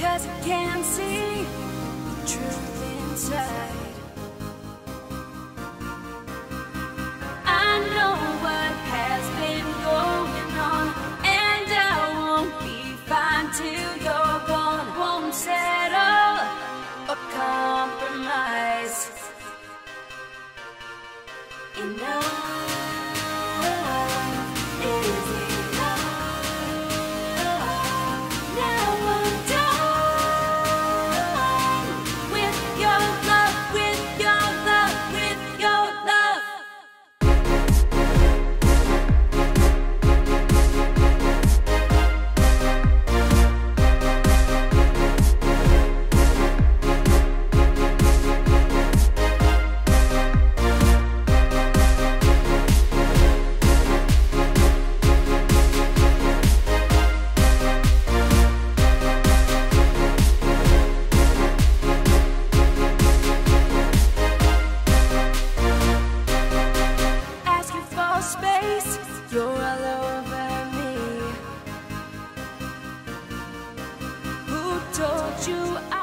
can see the truth inside. I know what has been going on, and I won't be fine till you're gone. Won't settle or compromise. Know. taught you